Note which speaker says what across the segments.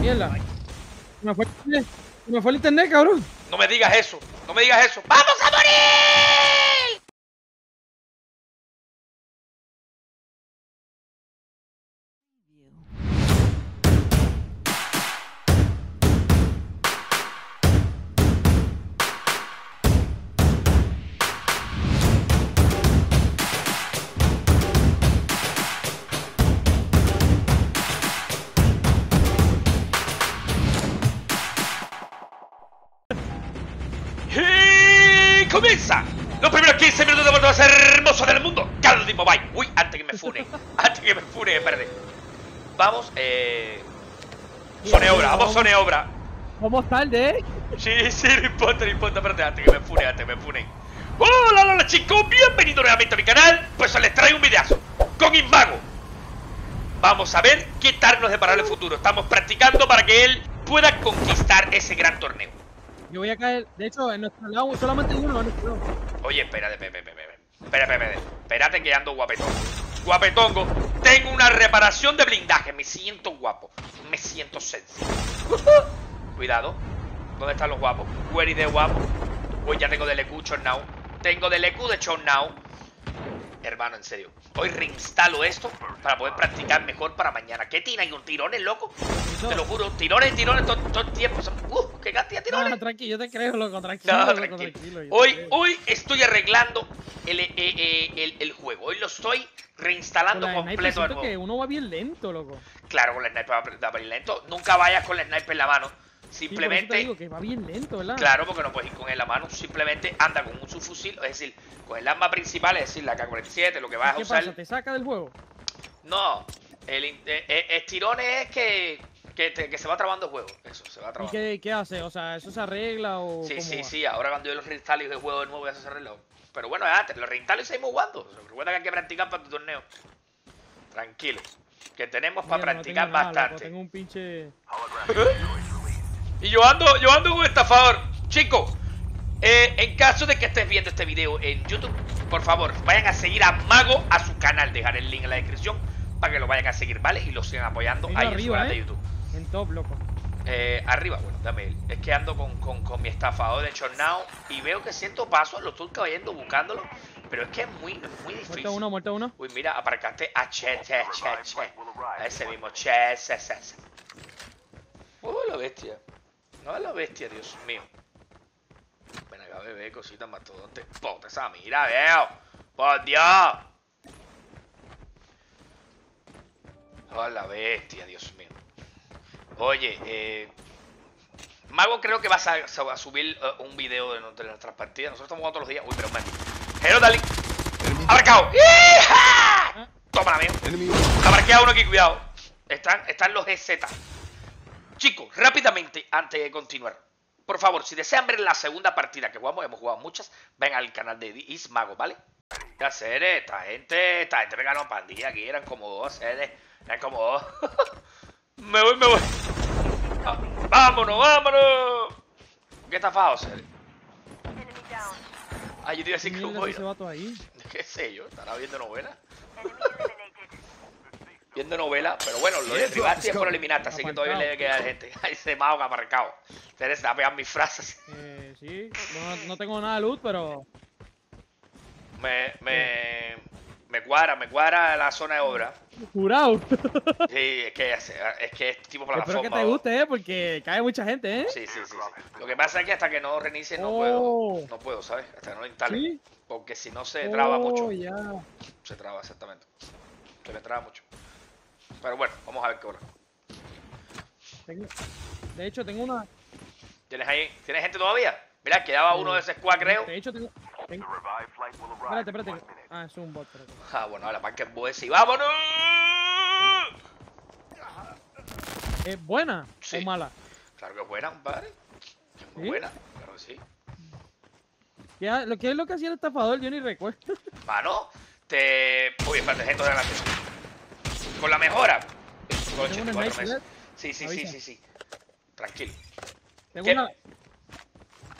Speaker 1: Mierda. Me fue, me fue el internet, cabrón.
Speaker 2: No me digas eso, no me digas eso. ¡Vamos a morir! Y comienza los primeros 15 minutos de vuelta más hermosos del mundo. Caldi Mobile. Uy, antes que me fune. antes que me fune, espérate. Vamos, eh. Zone obra, vamos, zone obra.
Speaker 1: Vamos tarde, eh.
Speaker 2: Sí, sí, no importa, no importa, espérate, antes que me fune, antes que me fune. Hola, hola chicos, bienvenidos nuevamente a mi canal. Pues les traigo un videazo con Inmago. Vamos a ver qué tal nos depara el futuro. Estamos practicando para que él pueda conquistar ese gran torneo.
Speaker 1: Yo voy a caer. De hecho, en nuestro lado solamente hay uno. en nuestro lado.
Speaker 2: Oye, espérate, espérate, espérate, espérate, espérate, que ando guapetongo. Guapetongo, tengo una reparación de blindaje, me siento guapo, me siento sexy. Cuidado, ¿dónde están los guapos? Where is the guapo? Hoy ya tengo del EQ Now, tengo del EQ de Now. Hermano, en serio, hoy reinstalo esto para poder practicar mejor para mañana. ¿Qué tira? ¿Y un tirones, loco? Te lo juro, tirones, tirones, todo, todo el tiempo. ¡Uh! ¡Qué cantidad de tirones!
Speaker 1: No, tranquilo, yo te creo, loco, tranquilo.
Speaker 2: No,
Speaker 1: loco,
Speaker 2: tranquilo.
Speaker 1: te
Speaker 2: Hoy,
Speaker 1: creo.
Speaker 2: hoy estoy arreglando el, eh, eh, el, el juego. Hoy lo estoy
Speaker 1: Con
Speaker 2: reinstalando
Speaker 1: la sniper
Speaker 2: completo de nuevo.
Speaker 1: que uno va bien lento, loco.
Speaker 2: Claro, con la sniper va a ir lento. Nunca vayas con la sniper en la mano.
Speaker 1: Sí, te
Speaker 2: Simplemente,
Speaker 1: digo que va bien lento, ¿verdad?
Speaker 2: claro, porque no puedes ir con él la mano. Simplemente anda con un subfusil, es decir, con el arma principal, es decir, la K-47, lo que vas a
Speaker 1: ¿Qué
Speaker 2: usar.
Speaker 1: pasa? ¿Te saca del juego?
Speaker 2: No, el, in- eh, eh, es que, que, te- que se va trabando el juego. Eso, se va
Speaker 1: ¿Y
Speaker 2: trabando.
Speaker 1: qué, qué hace? O sea, ¿eso se arregla o
Speaker 2: Sí,
Speaker 1: cómo
Speaker 2: sí,
Speaker 1: va?
Speaker 2: sí, ahora cuando yo los reinstalo y el juego de nuevo ya se arregló. Pero bueno, es antes, lo reinstalo y seguimos jugando. Recuerda que hay que practicar para tu torneo. Tranquilo. Que tenemos para
Speaker 1: no
Speaker 2: practicar
Speaker 1: tengo nada, loco,
Speaker 2: bastante.
Speaker 1: tengo un pinche...
Speaker 2: Y yo ando, yo ando con estafador. Chicos, eh, en caso de que estés viendo este video en YouTube, por favor, vayan a seguir a Mago a su canal. Dejaré el link en la descripción para que lo vayan a seguir, ¿vale? Y lo sigan apoyando ahí en su
Speaker 1: arriba,
Speaker 2: canal de
Speaker 1: ¿eh?
Speaker 2: YouTube.
Speaker 1: En top, loco.
Speaker 2: Eh, arriba, bueno, dame el. Es que ando con, con, con mi estafador de Chornao y veo que siento pasos, lo estoy cayendo buscándolo, pero es que es muy, es muy difícil.
Speaker 1: Muerto uno, muerto uno.
Speaker 2: Uy, mira, aparcaste a Che, Che, Che, Che. A ese mismo Che, Che, Che. Che. Oh, la bestia. No es la bestia, Dios mío. Ven acá, bebé, cosita mastodonte. Ponte esa mira, veo. Por Dios. Oh, la bestia, Dios mío. Oye, eh. Mago creo que vas a, a subir eh, un video de, de nuestras partidas. Nosotros estamos jugando todos los días. Uy, pero man. Hello, darling. ¡Abarcado! ¡Hija! Toma, amigo. Abarquea uno aquí, cuidado. Están, están los GZ. Chicos, rápidamente, antes de continuar. Por favor, si desean ver la segunda partida que jugamos, hemos jugado muchas, ven al canal de Ismago, ¿vale? Ya sé, esta gente, esta gente me ganó pandilla aquí, eran como dos, seres, eran como dos. me voy, me voy. Ah, vámonos, vámonos. ¿Qué está fajo, Sere? Ah, yo te iba a decir que voy. ¿Qué sé yo? Estará viendo novela. Viendo novela, pero bueno, lo derribaste es por eliminarte, así que todavía le debe quedar gente. Ahí se me ahoga marcado. Ustedes se va a pegar mis frases.
Speaker 1: Eh, sí. No, no tengo nada de luz, pero...
Speaker 2: Me, me, me cuadra, me cuadra la zona de obra.
Speaker 1: Jurado.
Speaker 2: Sí, es que es, es que es tipo
Speaker 1: Espero que te guste, ¿eh? Porque cae mucha gente, ¿eh?
Speaker 2: Sí, sí, sí, sí. Lo que pasa es que hasta que no reinicie no
Speaker 1: Oh.
Speaker 2: puedo. No puedo, ¿sabes? Hasta que no lo instale.
Speaker 1: ¿Sí?
Speaker 2: Porque si no se traba mucho.
Speaker 1: Oh, ya.
Speaker 2: Se traba, exactamente. Se me traba mucho. Pero bueno, vamos a ver qué hora.
Speaker 1: De hecho, tengo una...
Speaker 2: ¿Tienes ahí? ¿Tienes gente todavía? Mira, quedaba uno de ese squad, creo.
Speaker 1: De hecho, tengo... tengo... Espérate, espérate. Ah, es un bot, espérate.
Speaker 2: Ah, bueno, la marca es buena. ¡Y vámonos!
Speaker 1: ¿Es buena
Speaker 2: Sí.
Speaker 1: o mala?
Speaker 2: Claro que es buena, compadre. Es muy
Speaker 1: ¿Sí?
Speaker 2: buena, claro que sí.
Speaker 1: ¿Qué, ¿Qué es lo que hacía el estafador? Yo ni recuerdo.
Speaker 2: Mano, te. Uy, espérate, gente delante. Con la mejora. Con
Speaker 1: Tengo una
Speaker 2: 84
Speaker 1: sniper,
Speaker 2: meses. Sí, sí, sí, sí, sí. Tranquilo.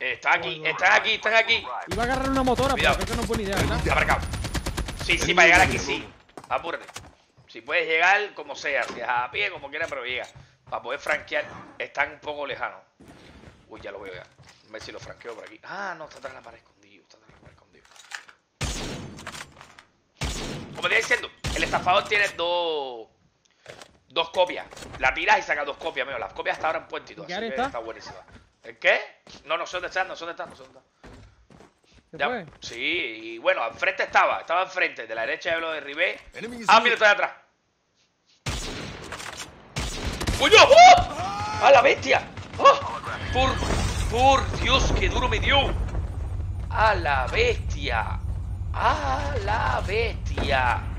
Speaker 2: Eh, están aquí, están aquí, están aquí.
Speaker 1: Iba a agarrar una motora,
Speaker 2: Cuidado.
Speaker 1: pero que no es buena idea, ¿verdad?
Speaker 2: Aparcado. Sí, sí, para llegar aquí, sí. Apúrate. Si puedes llegar, como sea. Si es a pie, como quieras, pero llega. para poder franquear, están un poco lejanos. Uy, ya lo veo ya. A ver si lo franqueo por aquí. Ah, no, está atrás de la pared escondido. Está atrás de la pared escondido. Como te iba diciendo, el estafador tiene dos dos copias. La tiras y sacas dos copias, mío. Las copias hasta ahora en puente y todo.
Speaker 3: ¿Qué
Speaker 2: Así
Speaker 3: área
Speaker 2: que
Speaker 3: está?
Speaker 2: está buenísima. ¿El qué? No, no sé dónde está, no sé dónde está, no sé dónde está.
Speaker 3: ¿Se
Speaker 2: Ya,
Speaker 3: fue?
Speaker 2: Sí, y bueno, enfrente estaba, estaba enfrente, de la derecha de lo de Ribé. Ah, mira, está atrás. ¡Uy, no! ¡Oh! ¡A la bestia! ¡Oh! Por, por Dios, qué duro me dio. ¡A la bestia! ¡A la bestia!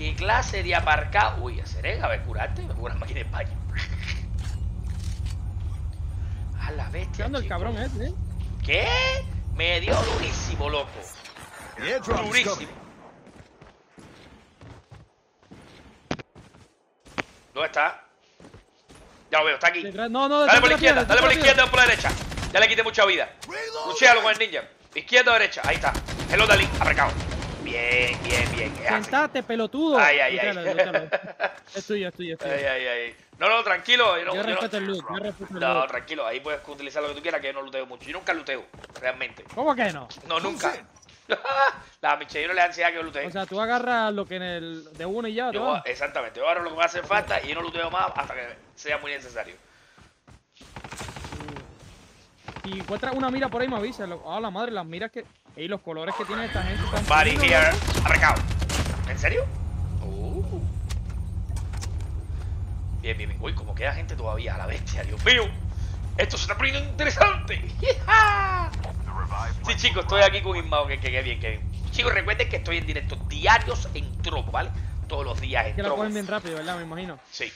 Speaker 2: ¿Qué clase de aparcado? Uy, ¿seré? A ver, curarte. Me cura máquina de baño. ¡A la bestia!
Speaker 3: ¿Qué el cabrón ese, eh?
Speaker 2: ¿Qué? Me dio durísimo, loco. Durísimo. ¿Dónde está? Ya lo veo, está aquí.
Speaker 3: No, no,
Speaker 2: Dale por la izquierda, dale por la izquierda o por la derecha. Ya le quité mucha vida. Luchéalo con el ninja. Izquierda o derecha. Ahí está. Hello, Dalí. Aprecado. Bien, bien, bien. Así.
Speaker 3: Sentate, pelotudo.
Speaker 2: Ay, ay, ay.
Speaker 3: Lúchalo. Es tuyo, es tuyo, es tuyo.
Speaker 2: Ay, ay, ay. No, no, tranquilo. Yo, no,
Speaker 3: Yo
Speaker 2: yo no-
Speaker 3: respeto el loot, yo respeto el
Speaker 2: No,
Speaker 3: loot.
Speaker 2: tranquilo. Ahí puedes utilizar lo que tú quieras, que yo no luteo mucho. Yo nunca luteo, realmente.
Speaker 3: ¿Cómo que no?
Speaker 2: No, nunca. La Michelle no le da ansiedad que yo lutee.
Speaker 3: O sea, tú agarras lo que en el de uno y ya,
Speaker 2: Yo,
Speaker 3: ¿no?
Speaker 2: exactamente, yo agarro lo que me hace falta y yo no luteo más hasta que sea muy necesario.
Speaker 3: Si encuentras una mira por ahí, me avisa. Ah, la madre, las miras que. Y los colores que tiene esta gente. están
Speaker 2: Body
Speaker 3: finos,
Speaker 2: here, aprecado. ¿En serio? Uh. Bien, bien, bien. Uy, como queda gente todavía a la bestia, Dios mío. Esto se está poniendo interesante. Sí, chicos, estoy aquí con Ismao, que, que, que bien, que bien. Chicos, recuerden que estoy en directo diarios en Tropo, ¿vale? Todos los días en
Speaker 3: Que
Speaker 2: Tropo.
Speaker 3: cogen bien rápido, ¿verdad? Me imagino.
Speaker 2: Sí.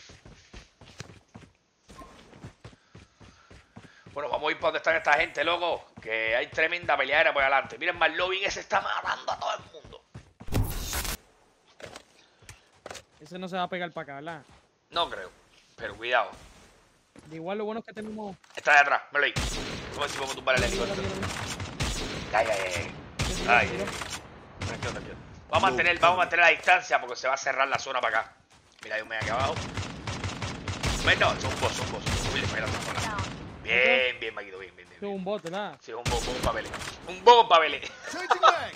Speaker 2: Bueno, vamos a ir para donde están esta gente, loco. Que hay tremenda peleadera por adelante. Miren, Marlovin ese está matando a todo el mundo.
Speaker 3: Ese no se va a pegar para acá, ¿verdad?
Speaker 2: No creo. Pero cuidado.
Speaker 3: De igual lo bueno es que tenemos.
Speaker 2: Está de atrás, me lo Vamos a ver si podemos tumbar el helicóptero. Ay, ay, ay. Tranquilo, tranquilo. Vamos a mantener, vamos a mantener la distancia porque se va a cerrar la zona para acá. Mira, hay un medio aquí abajo. Bueno, son un boss, son zona. Bien, bien, Maguito, bien, bien.
Speaker 3: Es un bot, ¿verdad?
Speaker 2: Sí, es un bobo, un papel. Un.
Speaker 4: Changing mag.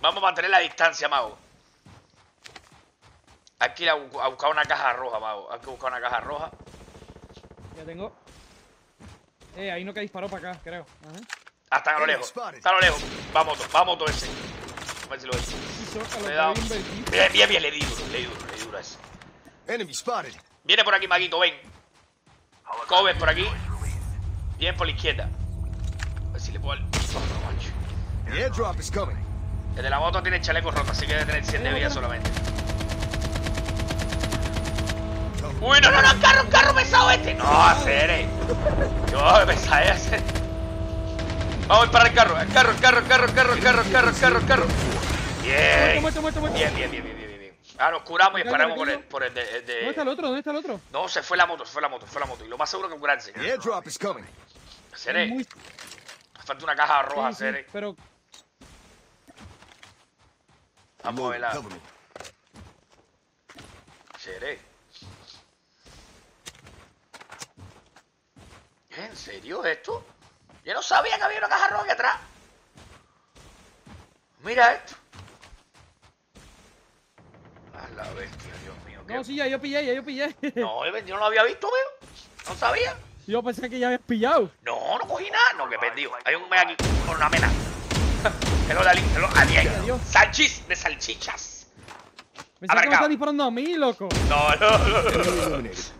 Speaker 2: Vamos a mantener la distancia, mago. Hay que ir a, bu- a buscar una caja roja, mago. Hay que buscar una caja roja.
Speaker 3: Ya tengo. Eh, hay uno que disparó para acá, creo. Ajá.
Speaker 2: Hasta a lo lejos. Hasta a lo lejos. Va moto, va moto ese. A ver si lo ves. Bien, bien, bien, le di duro, le di duro, le di duro a ese.
Speaker 4: Enemy spotted.
Speaker 2: Viene por aquí, Maguito, ven. Coven por aquí. Bien por la izquierda. A ver si le puedo.
Speaker 4: The airdrop is coming.
Speaker 2: El de la moto tiene el chaleco roto, así que debe tener 100 de vida solamente. Uy, no, no, no, carro, carro pesado este. No, hacer Yo pesado ese. Vamos a ir para el carro, el carro, el carro, el carro, el carro, el carro, el carro, el carro, el carro. Bien.
Speaker 3: Muerto, muerto, muerto,
Speaker 2: Bien, bien, bien, bien, bien, bien. Ahora nos curamos y
Speaker 3: acá,
Speaker 2: por el, por el de, el de-
Speaker 3: ¿Dónde está el otro? ¿Dónde está el otro?
Speaker 2: No, se fue la moto, se fue la moto, se fue la moto. Y lo más seguro que curarse.
Speaker 4: Airdrop is coming.
Speaker 2: Seré.
Speaker 3: Muy-
Speaker 2: Falta una caja roja,
Speaker 3: sí, pero
Speaker 2: Vamos a verla. Seré. ¿En serio esto? Yo no sabía que había una caja roja aquí atrás. Mira esto. A la bestia, Dios mío. qué-
Speaker 3: No, sí, ya yo pillé, ya yo pillé.
Speaker 2: No, yo no lo había visto, veo. No sabía.
Speaker 3: Yo pensé que ya habías pillado.
Speaker 2: No, no cogí nada. No, que perdido. Hay un mes aquí con una mena. Hello, Dalí. Hello, adiós. Salchis de salchichas.
Speaker 3: Pensé que me estás disparando a mí, loco.
Speaker 2: No, no.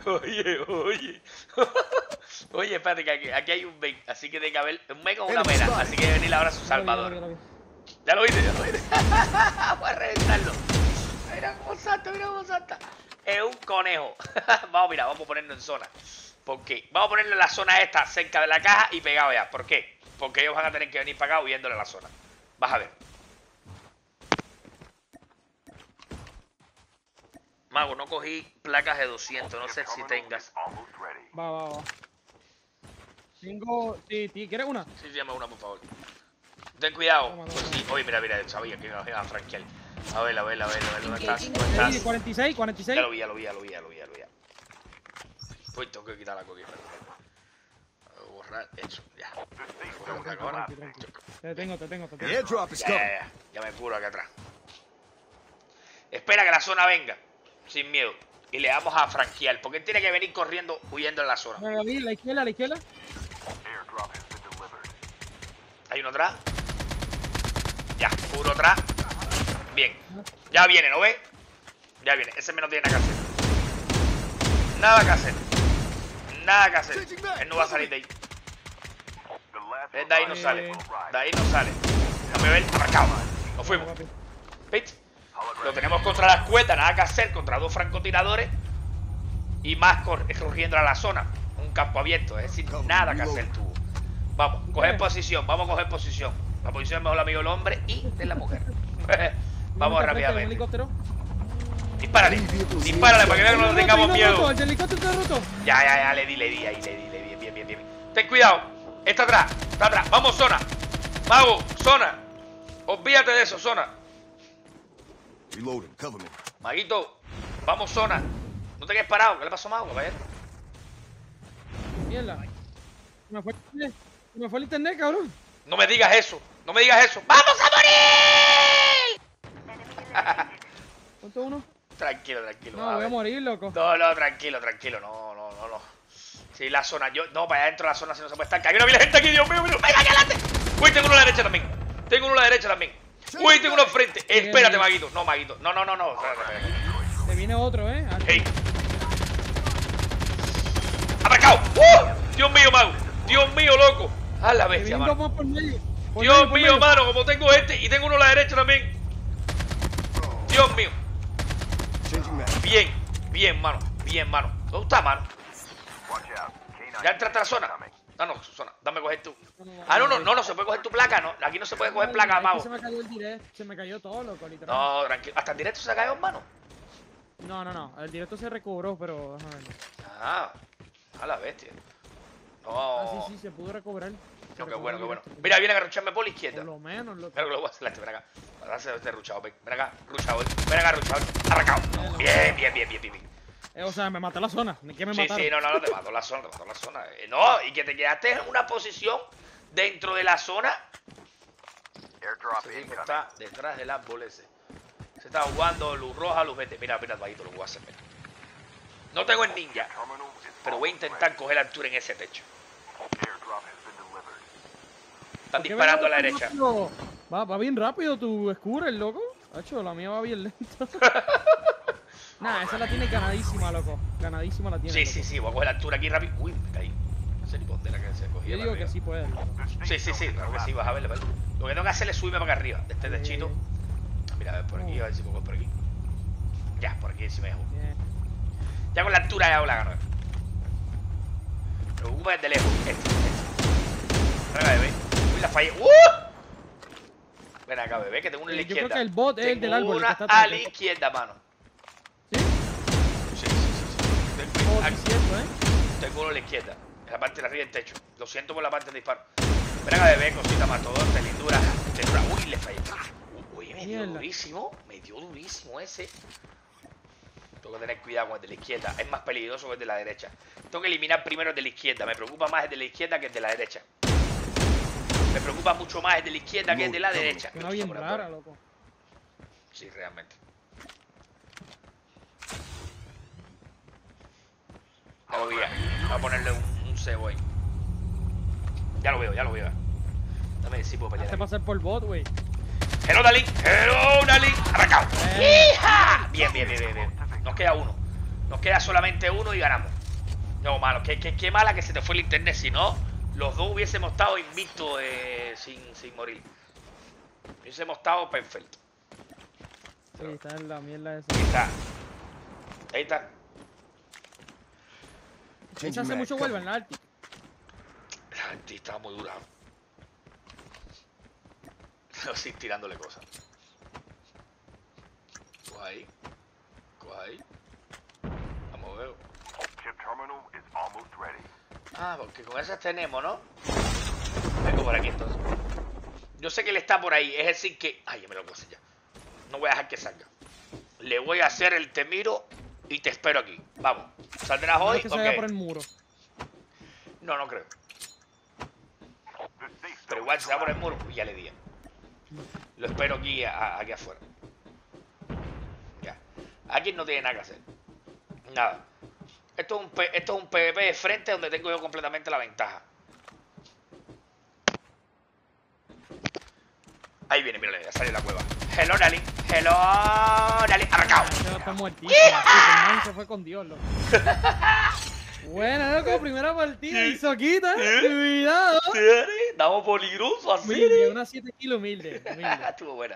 Speaker 2: Oye, oye. Oye, espérate, que aquí, aquí hay un Ben, así que tiene que haber un Ben con una mena, así que debe venir ahora su salvador. Ya lo viste, ya lo viste. Voy a reventarlo. Mira cómo salta, mira cómo salta. Es un conejo. vamos, mira, vamos a ponerlo en zona. ¿Por qué? Vamos a ponerlo en la zona esta, cerca de la caja y pegado ya. ¿Por qué? Porque ellos van a tener que venir para acá huyéndole a la zona. Vas a ver. Mago, no cogí placas de 200, no sé si tengas.
Speaker 3: Va, va, va. Tengo. Sí, sí, ¿quieres una?
Speaker 2: Sí, sí, dame una, por favor. Ten cuidado.
Speaker 3: Toma,
Speaker 2: Pues sí. Oye, mira, mira, sabía que iba a franquear. A ver, a ver, a ver, a ver, ¿dónde estás? ¿Dónde estás?
Speaker 3: 46, 46.
Speaker 2: Ya lo vi, ya lo vi, ya lo vi, ya lo vi, ya lo vi. Uy, tengo que quitar la coquilla. Voy a borrar eso, ya. A ahora.
Speaker 3: Te tengo, te tengo, te
Speaker 4: The
Speaker 3: tengo.
Speaker 4: airdrop is
Speaker 2: Ya,
Speaker 4: coming.
Speaker 2: ya, ya. Ya me curo acá atrás. Espera que la zona venga. Sin miedo. Y le vamos a franquear. Porque él tiene que venir corriendo, huyendo en la zona.
Speaker 3: Vi, la izquierda, la izquierda.
Speaker 2: Hay uno atrás. Ya, cubro atrás. Bien. Ya viene, ¿no ves? Ya viene. Ese menos tiene nada que hacer. Nada que hacer. Nada que hacer. Él no va a salir de ahí. Él de ahí no sale. De ahí no sale. Déjame ver. Marcado. Nos fuimos.
Speaker 3: Papi.
Speaker 2: ¿Viste? Lo tenemos contra la escueta, nada que hacer, contra dos francotiradores y más cor- corriendo a la zona. Un campo abierto, es decir, nada que hacer tú. Vamos, coger posición, vamos a coger posición. La posición es mejor amigo del hombre y de la mujer. vamos rápidamente. Dispárale, dispárale para que vean que no tengamos miedo.
Speaker 3: El helicóptero está roto.
Speaker 2: Ya, ya, ya, le di, le di, ahí, le di, le di, bien, bien, bien. Ten cuidado, está atrás, está atrás. Vamos, zona. Mago, zona. Olvídate de eso, zona.
Speaker 4: Reloading. Cover me.
Speaker 2: Maguito, vamos zona. No te quedes parado. ¿Qué le pasó a Mago, caballero?
Speaker 3: Mierda. Me fue el internet. Se me fue el internet, cabrón.
Speaker 2: No me digas eso. No me digas eso. ¡Vamos a morir!
Speaker 3: ¿Cuánto uno?
Speaker 2: Tranquilo, tranquilo.
Speaker 3: No,
Speaker 2: a
Speaker 3: voy a morir, loco.
Speaker 2: No, no, tranquilo, tranquilo. No, no, no, no. Sí, la zona. Yo, no, para allá dentro de la zona si no se puede estar. Que hay una mil gente aquí, Dios mío. mira. ¡Venga, aquí adelante! Uy, tengo uno a la derecha también. Tengo uno a la derecha también. Uy, tengo uno al frente. Espérate, Maguito. No, Maguito. No, no, no, no. Espérate, espérate.
Speaker 3: Te viene otro, ¿eh?
Speaker 2: ¡Ey! ¡Atracado! ¡Uh! Dios mío, mago. Dios mío, loco. A la bestia, mano.
Speaker 3: por medio. Por
Speaker 2: Dios
Speaker 3: medio, por
Speaker 2: mío,
Speaker 3: medio.
Speaker 2: mano, como tengo este y tengo uno a la derecha también. Dios mío. Bien, bien, mano. Bien, mano. ¿Dónde está, mano? ¿Ya entraste a la zona? No, no, zona. Dame coger tú. Ah, no, no, no, no se puede coger tu placa, no. Aquí no se puede coger placa, mago.
Speaker 3: Se me cayó el directo. Se me cayó todo, loco, literal.
Speaker 2: No, tranquilo. Hasta en directo se cayó, hermano.
Speaker 3: No, no, no. El directo se recobró, pero.
Speaker 2: Ah, a la bestia.
Speaker 3: Ah,
Speaker 2: No.
Speaker 3: sí, sí, se pudo recobrar. Se
Speaker 2: No, qué bueno, qué bueno. Mira, viene a garrucharme por la izquierda.
Speaker 3: Por lo menos, loco.
Speaker 2: Mira lo que lo voy a hacer, este, ven acá. Darse este ruchado, ven. Ven acá, ruchado, ven acá, ruchado. Arrancado. Bien, bien, bien, bien, bien. bien.
Speaker 3: Eh, o sea, me maté la zona. ¿Qué me
Speaker 2: Sí,
Speaker 3: mataron?
Speaker 2: sí, no, no, no, te mató la zona, te mató la zona. Eh, no, y que te quedaste en una posición dentro de la zona. Ese tipo está detrás del árbol ese. Se está jugando luz roja, luz verde. Mira, mira, vaguito, lo que voy a hacer, mira. No tengo el ninja, pero voy a intentar coger altura en ese techo. Están
Speaker 3: ¿Por qué
Speaker 2: disparando a la derecha.
Speaker 3: Va, va bien rápido tu scooter, loco. Hacho, la mía va bien lento. nah, esa la tiene ganadísima, loco. Ganadísima la tiene.
Speaker 2: Sí,
Speaker 3: loco.
Speaker 2: sí, sí, voy a coger altura aquí rápido. Uy, me caí. No sé ni por era que se cogía.
Speaker 3: Yo digo que sí puede. loco.
Speaker 2: Sí, sí, sí, claro que sí, vas a ver, ¿vale? Lo que tengo que hacer es subirme para acá arriba, de este techito. Mira, a ver, por aquí, a ver si puedo por aquí. Ya, por aquí sí me dejo. Ya con la altura ya la gano. Me preocupa desde lejos. Este, este. Uy, la fallé. ¡Uh! Ven acá, bebé, que tengo una a la
Speaker 3: Eh, yo creo
Speaker 2: izquierda.
Speaker 3: que el bot es el del árbol,
Speaker 2: una a la izquierda, mano.
Speaker 3: ¿Sí?
Speaker 2: Sí, sí, sí. sí. Tengo,
Speaker 3: Oh,
Speaker 2: aquí,
Speaker 3: cierto, ¿eh?
Speaker 2: tengo uno a la izquierda. En la parte de arriba del techo. Lo siento por la parte de disparo. Ven acá, bebé, cosita matodonte, lindura. Lindura. Uy, le fallé. Uy, me dio durísimo. Me dio durísimo ese. Tengo que tener cuidado con el de la izquierda. Es más peligroso que el de la derecha. Tengo que eliminar primero el de la izquierda. Me preocupa más el de la izquierda que el de la derecha. Me preocupa mucho más el de la izquierda que el de la derecha.
Speaker 3: Suena bien rara, loco.
Speaker 2: Sí, realmente. Ya lo vi. ya. Voy a ponerle un, un cebo ahí. Ya lo veo, ya lo veo. Dame si puedo pelear.
Speaker 3: Hace pasar por bot, güey.
Speaker 2: Hello, Dalí. Hello, Dalí. Arrancado.
Speaker 3: Eh.
Speaker 2: ¡Hija! Bien, bien, bien, bien, bien. Nos queda uno. Nos queda solamente uno y ganamos. No, malo. Qué, qué, qué mala que se te fue el internet. Si no, los dos hubiésemos estado invictos eh, sin, sin morir. Hubiésemos estado perfectos.
Speaker 3: Sí, está en la mierda esa.
Speaker 2: Ahí está. Ahí está.
Speaker 3: Esa hace mucho vuelve en la Arctic.
Speaker 2: La gente está muy dura. Así tirándole cosas. Coge ahí. Coge ahí. Vamos a ver. Ah, porque con esas tenemos, ¿no? Vengo por aquí entonces. Yo sé que él está por ahí. Es decir que... Ay, ya me lo puse ya. No voy a dejar que salga. Le voy a hacer el te miro y te espero aquí. Vamos. ¿Saldrás hoy?
Speaker 3: que se
Speaker 2: Ok.
Speaker 3: vaya por el muro.
Speaker 2: No, no creo. Pero igual, se va por el muro, pues ya le di. Lo espero aquí, a- aquí afuera. Ya. Aquí no tiene nada que hacer. Nada. Esto es un, P- esto es un PvP de frente donde tengo yo completamente la ventaja. Ahí viene, mírale, ya sale la cueva. Hello, Nali. Hello, Nali. Arrancado.
Speaker 3: Está muertísimo. Superman se fue con Dios, loco. Buena, loco, primera partida y soquita. Cuidado.
Speaker 2: Damos peligroso así.
Speaker 3: Humilde, una 7 kilos humilde. humilde.
Speaker 2: Estuvo buena.